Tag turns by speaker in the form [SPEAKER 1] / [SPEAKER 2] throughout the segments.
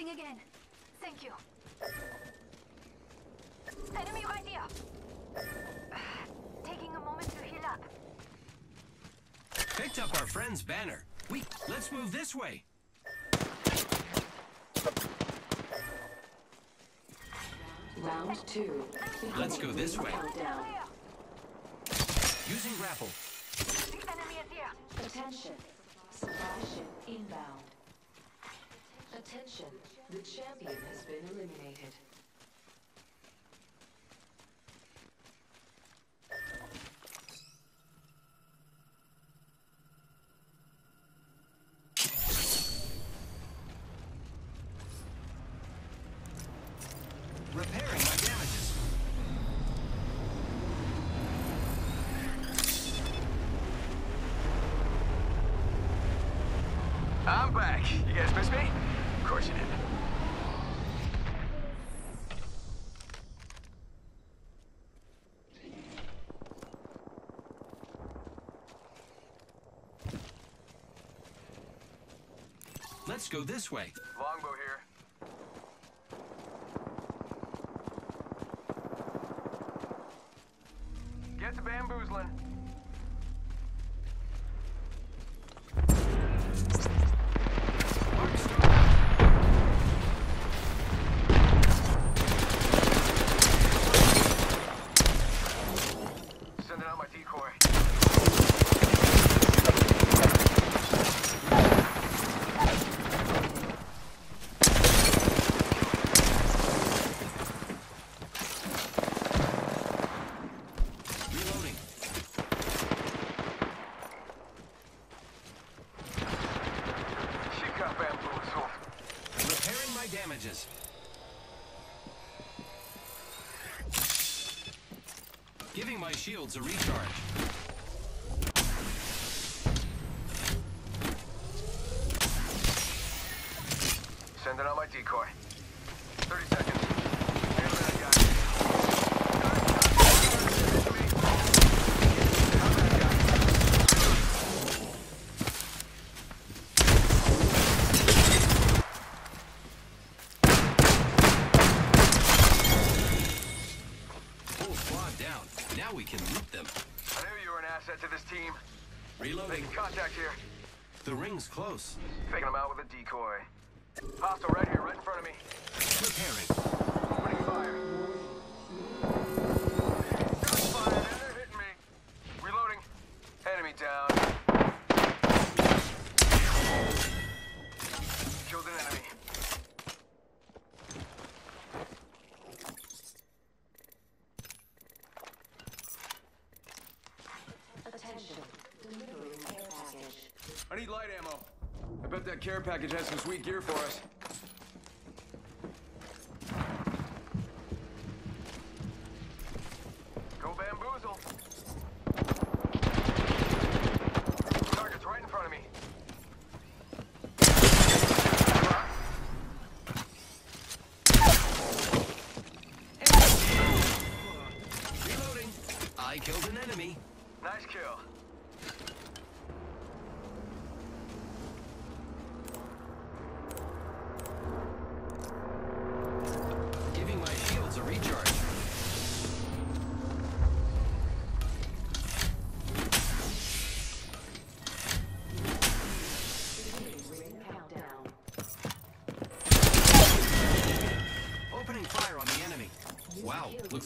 [SPEAKER 1] circuits again. Thank you. Enemy right here. Taking a moment to heal up.
[SPEAKER 2] Picked up our friend's banner. We let's move this way.
[SPEAKER 3] Round two.
[SPEAKER 2] Let's go this way.
[SPEAKER 3] Countdown.
[SPEAKER 2] Using grapple.
[SPEAKER 1] The enemy is here.
[SPEAKER 3] Attention. Supply ship inbound. Attention. The champion has been eliminated.
[SPEAKER 2] Repairing my damages.
[SPEAKER 4] I'm back. You guys miss me? Of course you did.
[SPEAKER 2] Let's go this way.
[SPEAKER 4] Longbow here.
[SPEAKER 2] Giving my shields a recharge.
[SPEAKER 4] Sending out my decoy. 30 seconds. Handle that guy.
[SPEAKER 2] Whole squad down. Now we can loot them.
[SPEAKER 4] I knew you were an asset to this team.
[SPEAKER 2] Reloading.
[SPEAKER 4] Making contact here.
[SPEAKER 2] The ring's close.
[SPEAKER 4] Faking them out with a decoy. Hostile right here, right in front of me.
[SPEAKER 2] Repairing.
[SPEAKER 4] Opening fire. Gunfire, and they're hitting me. Reloading. Enemy down. Killed an enemy.
[SPEAKER 3] Attention. Delivering care package.
[SPEAKER 4] I need light ammo. I bet that care package has some sweet gear for us. Go bamboozle. Target's right in front of me.
[SPEAKER 2] Reloading. I killed an enemy.
[SPEAKER 4] Nice kill.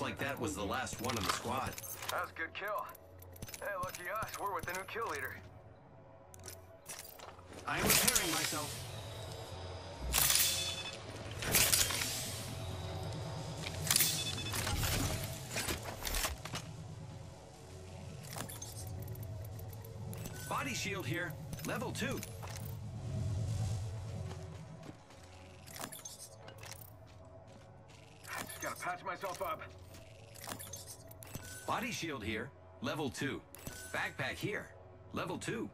[SPEAKER 2] Looks like that was the last one in the squad.
[SPEAKER 4] That was a good kill. Hey, lucky us. We're with the new kill leader.
[SPEAKER 2] I am repairing myself. Body shield here. Level 2.
[SPEAKER 4] Just gotta patch myself up.
[SPEAKER 2] Body shield here, level 2. Backpack here, level 2.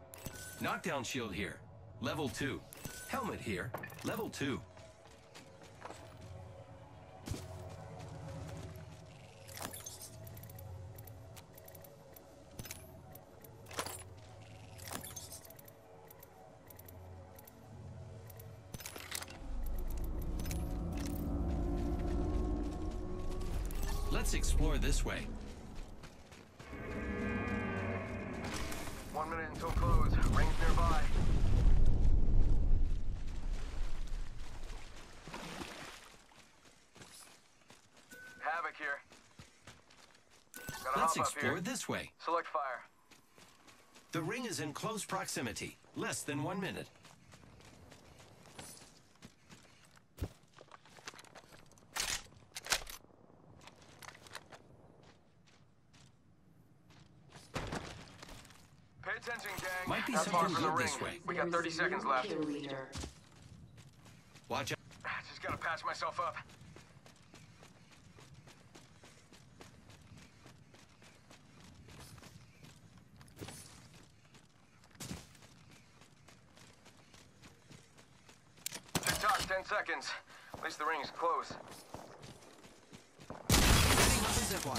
[SPEAKER 2] Knockdown shield here, level 2. Helmet here, level 2. Let's explore this way.
[SPEAKER 4] One minute until close. Rings nearby. Havoc here. Gotta
[SPEAKER 2] Let's explore
[SPEAKER 4] here.
[SPEAKER 2] this way.
[SPEAKER 4] Select fire.
[SPEAKER 2] The ring is in close proximity. Less than one minute.
[SPEAKER 4] Attention, gang.
[SPEAKER 2] Might be
[SPEAKER 4] Not far
[SPEAKER 2] something
[SPEAKER 4] from the
[SPEAKER 2] good
[SPEAKER 4] ring.
[SPEAKER 2] this way.
[SPEAKER 4] We got 30 seconds left.
[SPEAKER 3] Leader.
[SPEAKER 2] Watch out.
[SPEAKER 4] Just gotta patch myself up. Tick tock, 10 seconds. At least the ring's close.
[SPEAKER 2] Setting up a zip line.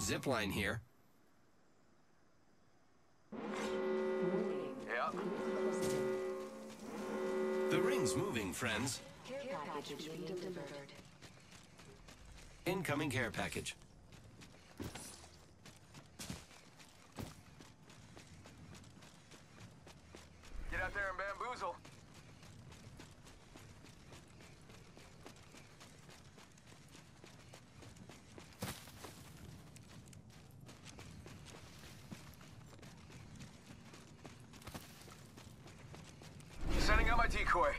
[SPEAKER 2] Zip line here. The moving, friends.
[SPEAKER 3] Care package being delivered.
[SPEAKER 2] Incoming care package.
[SPEAKER 4] Get out there and bamboozle. Sending out my decoy.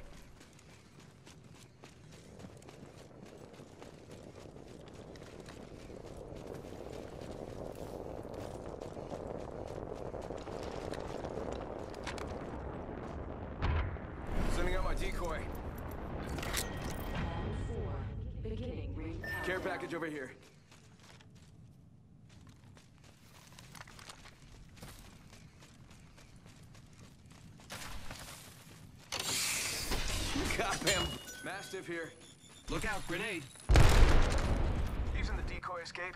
[SPEAKER 4] Sending out my decoy.
[SPEAKER 3] Round four. Beginning ring countdown.
[SPEAKER 4] Care package over here. Goddamn. Mastiff here.
[SPEAKER 2] Look out, grenade.
[SPEAKER 4] Using the decoy escape.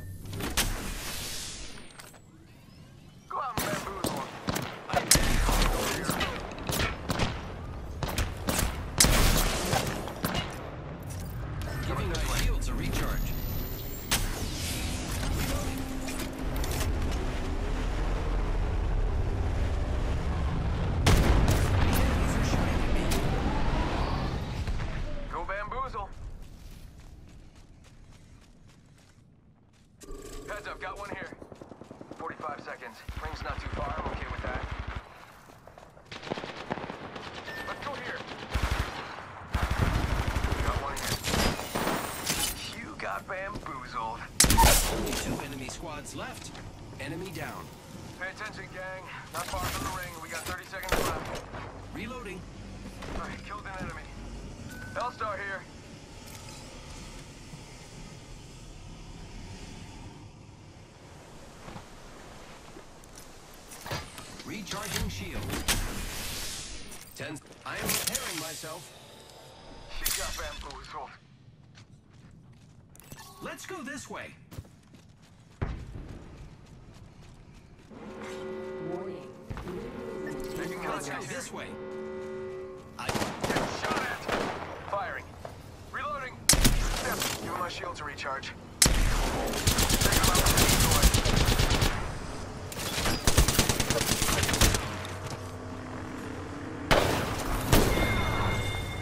[SPEAKER 4] got one here. 45 seconds. Ring's not too far. I'm okay with that. Let's go here. Got one here. You got bamboozled.
[SPEAKER 2] Only two enemy squads left. Enemy down.
[SPEAKER 4] Pay attention, gang. Not far from the ring. We got 30 seconds left.
[SPEAKER 2] Reloading.
[SPEAKER 4] Alright, killed an enemy. Hellstar here.
[SPEAKER 2] Recharging shield. Ten. I am repairing myself.
[SPEAKER 4] She got bamboozled.
[SPEAKER 2] Let's go this way.
[SPEAKER 3] Warning. Movement
[SPEAKER 4] Making
[SPEAKER 3] in
[SPEAKER 2] Let's go this way. I.
[SPEAKER 4] Get shot at. Firing. Reloading. Step. Giving my shield to recharge. Taking him out with the decoy.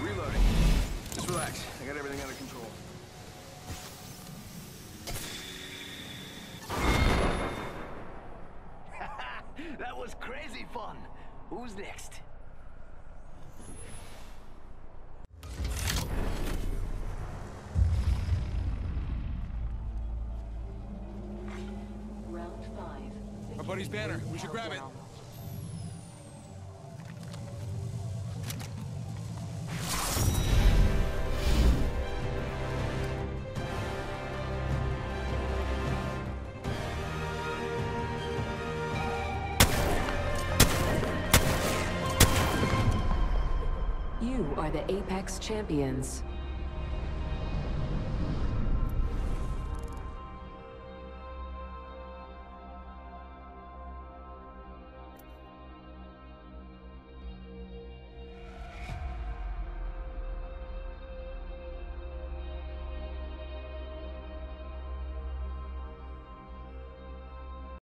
[SPEAKER 4] Reloading. Just relax. I got everything under control.
[SPEAKER 5] That was crazy fun. Who's next?
[SPEAKER 3] Round five.
[SPEAKER 4] My buddy's
[SPEAKER 3] Beginning
[SPEAKER 4] banner. We should grab it.
[SPEAKER 3] The Apex Champions.